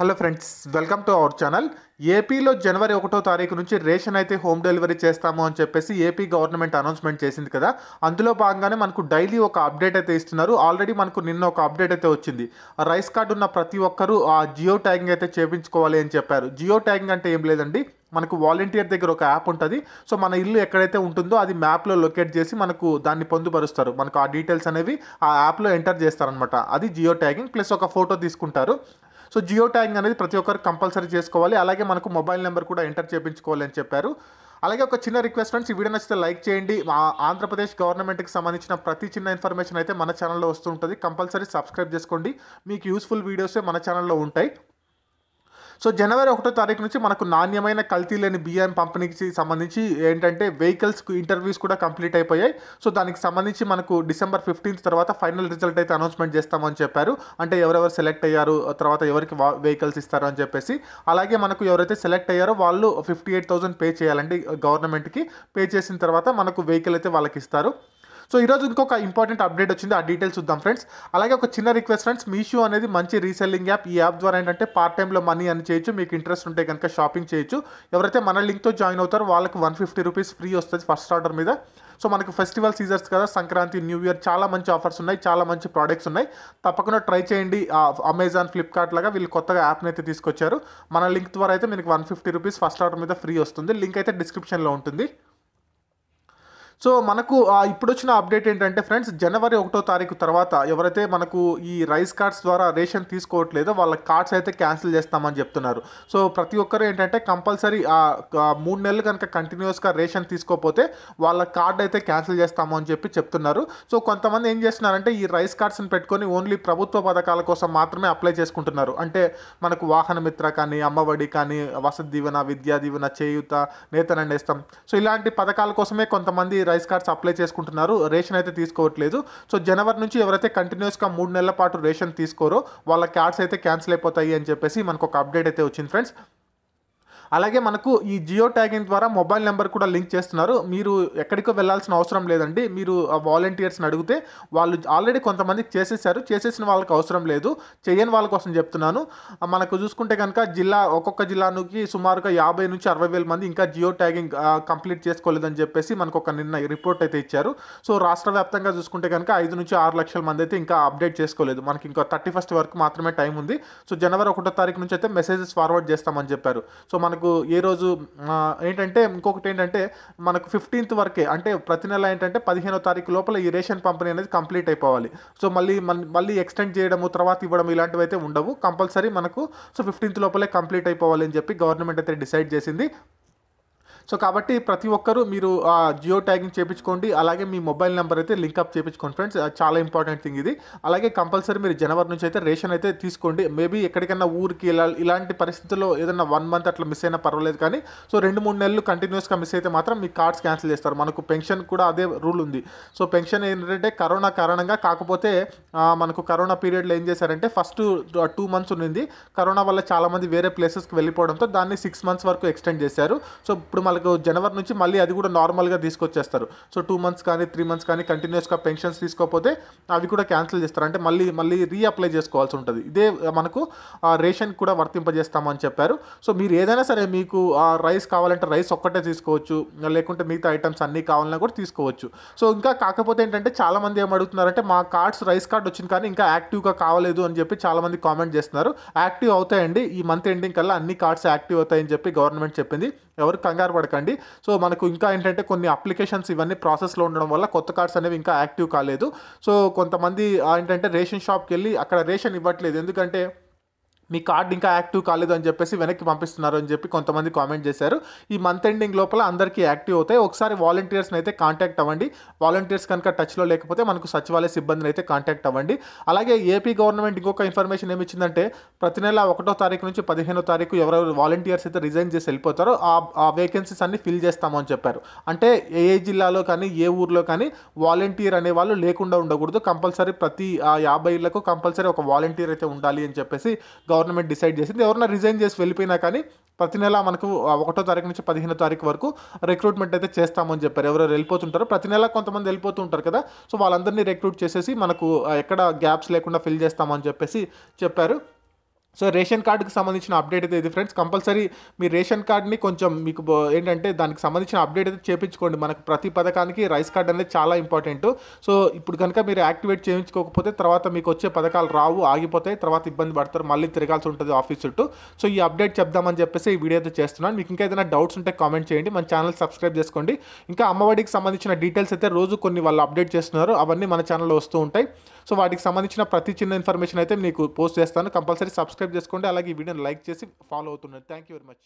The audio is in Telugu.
Hello friends welcome to our channel. ఏపీలో జనవరి ఒకటో తారీఖు నుంచి రేషన్ అయితే హోమ్ డెలివరీ చేస్తాము అని చెప్పేసి ఏపీ గవర్నమెంట్ అనౌన్స్మెంట్ చేసింది కదా. అందులో భాగంగానే మనకు డైలీ ఒక అప్డేట్ అయితే ఇస్తున్నారు. ఆల్రెడీ మనకు నిన్న ఒక అప్డేట్ అయితే వచ్చింది. రైస్ కార్డు ఉన్న ప్రతి ఒక్కరూ ఆ జియో ట్యాగింగ్ అయితే చేయించుకోవాలి అని చెప్పారు. జియో ట్యాగింగ్ అంటే ఏం లేదండి. మనకు వాలంటీర్ దగ్గర ఒక యాప్ ఉంటుంది. సో మన ఇల్లు ఎక్కడైతే ఉంటుందో అది మ్యాప్లో లొకేట్ చేసి మనకు దాన్ని పొందుపరుస్తారు. మనకు ఆ డీటెయిల్స్ అనేవి ఆ యాప్లో ఎంటర్ చేస్తారనమాట అది జియో ట్యాగింగ్ ప్లస్ ఒక ఫోటో తీసుకుంటారు. సో జియో ట్యాగ్ అనేది ప్రతి ఒక్కరు కంపల్సరీ చేసుకోవాలి. అలాగే మనకు మొబైల్ నెంబర్ కూడా ఎంటర్ చేయించుకోవాలి అని చెప్పారు. అలాగే ఒక చిన్న రిక్వెస్ట్ ఫ్రెండ్స్ ఈ వీడియో నచ్చితే లైక్ చేయండి. మా ఆంధ్రప్రదేశ్ గవర్నమెంట్కి సంబంధించిన ప్రతి చిన్న ఇన్ఫర్మేషన్ అయితే మన ఛానల్లో వస్తుంటుంది. కంపల్సరీ సబ్స్క్రైబ్ చేసుకోండి. మీకు యూస్ఫుల్ వీడియోసే మన ఛానల్లో ఉంటాయి. సో జనవరి ఒకటో తారీఖు నుంచి మనకు నాణ్యమైన కల్తీ లేని బియ్యం పంపిణీకి సంబంధించి ఏంటంటే వెహికల్స్కు ఇంటర్వ్యూస్ కూడా కంప్లీట్ అయిపోయాయి. సో దానికి సంబంధించి మనకు డిసెంబర్ ఫిఫ్టీన్త్ తర్వాత ఫైనల్ రిజల్ట్ అయితే అనౌన్స్మెంట్ చేస్తామని చెప్పారు. అంటే ఎవరెవరు సెలెక్ట్ అయ్యారు తర్వాత ఎవరికి వెహికల్స్ ఇస్తారు అని చెప్పేసి. అలాగే మనకు ఎవరైతే సెలెక్ట్ అయ్యారో వాళ్ళు ఫిఫ్టీ ఎయిట్ థౌసండ్ పే చేయాలండి గవర్నమెంట్కి. పే చేసిన తర్వాత మనకు వెహికల్ అయితే వాళ్ళకి ఇస్తారు. సో ఈరోజు ఇంకొక ఇంపార్టెంట్ అప్డేట్ వచ్చింది. ఆ డీటెయిల్స్ చూద్దాం ఫ్రెండ్స్ అలాగే ఒక చిన్న రిక్వెస్ట్ ఫ్రెండ్స్ మీషో అనేది మంచి రీసెల్లింగ్ యాప్ ఈ యాప్ ద్వారా ఏంటంటే పార్ట్ టైంలో మనీ అని చేయొచ్చు. మీకు ఇంట్రెస్ట్ ఉంటే కనుక షాపింగ్ చేయొచ్చు. ఎవరైతే మన లింక్తో జాయిన్ అవుతారో వాళ్ళకి వన్ ఫిఫ్టీ రూపీస్ ఫ్రీ వస్తుంది ఫస్ట్ ఆర్డర్ మీద. సో మనకు ఫెస్టివల్ సీజర్స్ కదా సంక్రాంతి న్యూ ఇయర్ చాలా మంచి ఆఫర్స్ ఉన్నాయి. చాలా మంచి ప్రోడక్ట్స్ ఉన్నాయి. తప్పకుండా ట్రై చేయండి. అమెజాన్ ఫ్లిప్కార్ట్ లాగా వీళ్ళు కొత్తగా యాప్ని అయితే తీసుకొచ్చారు. మన లింక్ ద్వారా అయితే మీకు one fifty rupees first order మీద ఫ్రీ వస్తుంది. లింక్ అయితే డిస్క్రిప్షన్లో ఉంటుంది. సో మనకు ఇప్పుడు వచ్చిన అప్డేట్ ఏంటంటే ఫ్రెండ్స్ జనవరి ఒకటో తారీఖు తర్వాత ఎవరైతే మనకు ఈ రైస్ కార్డ్స్ ద్వారా రేషన్ తీసుకోవట్లేదో వాళ్ళ కార్డ్స్ అయితే క్యాన్సిల్ చేస్తామని చెప్తున్నారు. సో ప్రతి ఒక్కరు ఏంటంటే కంపల్సరీ ఆ మూడు నెలలు కనుక కంటిన్యూస్గా రేషన్ తీసుకోకపోతే వాళ్ళ కార్డ్ అయితే క్యాన్సిల్ చేస్తాము అని చెప్పి చెప్తున్నారు. సో కొంతమంది ఏం చేస్తున్నారంటే ఈ రైస్ కార్డ్స్ని పెట్టుకొని ఓన్లీ ప్రభుత్వ పథకాల కోసం మాత్రమే అప్లై చేసుకుంటున్నారు. అంటే మనకు వాహన మిత్ర కానీ అమ్మఒడి కానీ వసతి దీవెన విద్యా దీవెన చేయూత నేతన నేస్తం సో ఇలాంటి పథకాల కోసమే కొంతమంది రైస్ కార్డ్స్ అప్లై చేసుకుంటున్నారు. రేషన్ అయితే తీసుకోవట్లేదు. సో జనవరి నుంచి ఎవరైతే కంటిన్యూస్గా మూడు నెలల పాటు రేషన్ తీసుకోరో వాళ్ళ కార్డ్స్ అయితే క్యాన్సిల్ అయిపోతాయి అని చెప్పేసి మనకు ఒక అప్డేట్ అయితే వచ్చింది ఫ్రెండ్స్. అలాగే మనకు ఈ జియో ట్యాగింగ్ ద్వారా మొబైల్ నెంబర్ కూడా లింక్ చేస్తున్నారు. మీరు ఎక్కడికో వెళ్ళాల్సిన అవసరం లేదండి. మీరు ఆ వాలంటీర్స్ని అడిగితే వాళ్ళు ఆల్రెడీ కొంతమంది చేసేసారు చేసేసిన వాళ్ళకి అవసరం లేదు. చేయని వాళ్ళ కోసం చెప్తున్నాను. మనకు చూసుకుంటే కనుక జిల్లా ఒక్కొక్క జిల్లాకి సుమారుగా యాభై నుంచి అరవై వేల మంది ఇంకా జియో ట్యాగింగ్ కంప్లీట్ చేసుకోలేదని చెప్పేసి మనకు ఒక నిన్న రిపోర్ట్ అయితే ఇచ్చారు. సో రాష్ట్ర వ్యాప్తంగా చూసుకుంటే కనుక ఐదు నుంచి ఆరు లక్షల మంది అయితే ఇంకా అప్డేట్ చేసుకోలేదు. మనకి ఇంకా థర్టీ ఫస్ట్ వరకు మాత్రమే టైం ఉంది. సో జనవరి ఒకటో తారీఖు నుంచి అయితే మెసేజెస్ ఫార్వర్డ్ చేస్తామని చెప్పారు. సో మనకు మనకు ఏ రోజు ఏంటంటే ఇంకొకటి ఏంటంటే మనకు ఫిఫ్టీన్త్ వరకే అంటే ప్రతి నెల ఏంటంటే పదిహేనో తారీఖు లోపల ఈ రేషన్ పంపిణీ అనేది కంప్లీట్ అయిపోవాలి. సో మళ్ళీ మళ్ళీ ఎక్స్టెండ్ చేయడము తర్వాత ఇవ్వడం ఇలాంటివి అయితే ఉండవు. కంపల్సరీ మనకు సో ఫిఫ్టీన్త్ లోపలే కంప్లీట్ అయిపోవాలి అని చెప్పి గవర్నమెంట్ అయితే డిసైడ్ చేసింది. సో కాబట్టి ప్రతి ఒక్కరూ మీరు ఆ, జియో ట్యాగింగ్ చేయించుకోండి అలాగే మీ మొబైల్ నెంబర్ అయితే లింక్అప్ చేయించుకోండి ఫ్రెండ్స్. చాలా ఇంపార్టెంట్ థింగ్ ఇది. అలాగే కంపల్సరీ మీరు జనవరి నుంచి అయితే రేషన్ అయితే తీసుకోండి. మేబీ ఎక్కడికైనా ఊరికి ఇలాంటి పరిస్థితుల్లో ఏదైనా వన్ మంత్ అట్లా మిస్ అయినా పర్వాలేదు కానీ సో రెండు మూడు నెలలు కంటిన్యూస్గా మిస్ అయితే మాత్రం మీ కార్డ్స్ క్యాన్సిల్ చేస్తారు. మనకు పెన్షన్ కూడా అదే రూల్ ఉంది. సో పెన్షన్ ఏంటంటే కరోనా కారణంగా కాకపోతే మనకు కరోనా పీరియడ్లో ఏం చేశారంటే ఫస్ట్ టూ మంత్స్ ఉన్నింది కరోనా వల్ల చాలామంది వేరే ప్లేసెస్కి వెళ్ళిపోవడంతో దాన్ని సిక్స్ మంత్స్ వరకు ఎక్స్టెండ్ చేశారు. సో ఇప్పుడు మళ్ళీ వాళ్ళకు జనవరి నుంచి మళ్ళీ అది కూడా నార్మల్గా తీసుకొచ్చేస్తారు. సో టూ మంత్స్ కానీ త్రీ మంత్స్ కానీ కంటిన్యూస్గా పెన్షన్స్ తీసుకోకపోతే అవి కూడా క్యాన్సిల్ చేస్తారు. అంటే మళ్ళీ మళ్ళీ రీఅప్లై చేసుకోవాల్సి ఉంటుంది. ఇదే మనకు రేషన్ కూడా వర్తింపజేస్తామని చెప్పారు. సో మీరు ఏదైనా సరే మీకు ఆ, రైస్ కావాలంటే రైస్ ఒక్కటే తీసుకోవచ్చు. లేకుంటే మిగతా ఐటమ్స్ అన్నీ కావాలన్నా కూడా తీసుకోవచ్చు. సో ఇంకా కాకపోతే ఏంటంటే చాలా మంది ఏం అడుగుతున్నారంటే మా కార్డ్స్ రైస్ కార్డ్ వచ్చింది కానీ ఇంకా యాక్టివ్గా కావలేదు అని చెప్పి చాలా మంది కామెంట్ చేస్తున్నారు. యాక్టివ్ అవుతాయండి. ఈ మంత్ ఎండింగ్ కల్లా అన్ని కార్డ్స్ యాక్టివ్ అవుతాయని చెప్పి గవర్నమెంట్ చెప్పింది. ఎవరు కంగారు పడకండి సో మనకు ఇంకా ఏంటంటే కొన్ని అప్లికేషన్స్ ఇవన్నీ ప్రాసెస్లో ఉండడం వల్ల కొత్త కార్డ్స్ అనేవి ఇంకా యాక్టివ్ కాలేదు. సో కొంతమంది ఏంటంటే రేషన్ షాప్కి వెళ్ళి అక్కడ రేషన్ ఇవ్వట్లేదు. ఎందుకంటే మీ కార్డ్ ఇంకా యాక్టివ్ కాలేదు అని చెప్పేసి వెనక్కి పంపిస్తున్నారు అని చెప్పి కొంతమంది కామెంట్ చేశారు. ఈ మంత్ ఎండింగ్ లోపల అందరికీ యాక్టివ్ అవుతాయి. ఒకసారి వాలంటీర్స్ని అయితే కాంటాక్ట్ అవ్వండి. వాలంటీర్స్ కనుక టచ్లో లేకపోతే మనకు సచివాలయ సిబ్బందిని అయితే కాంటాక్ట్ అవ్వండి. అలాగే ఏపీ గవర్నమెంట్ ఇంకొక ఇన్ఫర్మేషన్ ఏమి ఇచ్చిందంటే ప్రతి నెల ఒకటో తారీఖు నుంచి పదిహేనో తారీఖు ఎవరెవరు వాలంటీర్స్ అయితే రిజైన్ చేసి వెళ్ళిపోతారో ఆ వేకెన్సీస్ అన్ని ఫిల్ చేస్తామని చెప్పారు. అంటే ఏ జిల్లాలో కానీ ఏ ఊర్లో కానీ వాలంటీర్ అనే వాళ్ళు లేకుండా ఉండకూడదు. కంపల్సరీ ప్రతి యాభై ఇళ్ళకు కంపల్సరీ ఒక వాలంటీర్ అయితే ఉండాలి అని చెప్పేసి గవర్నమెంట్ గవర్నమెంట్ డిసైడ్ చేసింది. ఎవరైనా రిజైన్ చేసి వెళ్ళిపోయినా కానీ ప్రతి నెల మనకు ఒకటో తారీఖు నుంచి పదిహేనో తారీఖు వరకు రిక్రూట్మెంట్ అయితే చేస్తామని చెప్పారు. ఎవరెవరు వెళ్ళిపోతుంటారో ప్రతి నెల కొంతమంది వెళ్ళిపోతూ ఉంటారు కదా. సో వాళ్ళందరినీ రిక్రూట్ చేసేసి మనకు ఎక్కడ గ్యాప్స్ లేకుండా ఫిల్ చేస్తామని చెప్పేసి చెప్పారు. సో రేషన్ కార్డుకి సంబంధించిన అప్డేట్ అయితే ఇది ఫ్రెండ్స్. కంపల్సరీ మీ రేషన్ కార్డ్ని కొంచెం మీకు ఏంటంటే దానికి సంబంధించిన అప్డేట్ అయితే చేపించుకోండి. మనకు ప్రతి పథకానికి రైస్ కార్డ్ అనేది చాలా ఇంపార్టెంట్. సో ఇప్పుడు కనుక మీరు యాక్టివేట్ చేయించుకోకపోతే తర్వాత మీకు వచ్చే పథకాలు రావు ఆగిపోతాయి తర్వాత ఇబ్బంది పడతారు మళ్ళీ తిరగాల్సి ఉంటుంది ఆఫీస్ చుట్టూ. సో ఈ అప్డేట్ చెప్దామని చెప్పేసి ఈ వీడియో అయితే చేస్తున్నాను. మీకు ఇంకా ఏదైనా డౌట్స్ ఉంటే కామెంట్ చేయండి. మన ఛానల్ సబ్స్క్రైబ్ చేసుకోండి. ఇంకా అమ్మఒడికి సంబంధించిన డీటెయిల్స్ అయితే రోజు కొన్ని వాళ్ళు అప్డేట్ చేస్తున్నారు. అవన్నీ మన ఛానల్లో వస్తూ ఉంటాయి. సో వాటికి సంబంధించిన ప్రతి చిన్న ఇన్ఫర్మేషన్ అయితే మీకు పోస్ట్ చేస్తాను. కంపల్సరీ సబ్స్క్రైబ్ చేసుకోండి. అలాగే ఈ వీడియోని లైక్ చేసి ఫాలో అవుతున్నాను థ్యాంక్ యూ వెరీ మచ్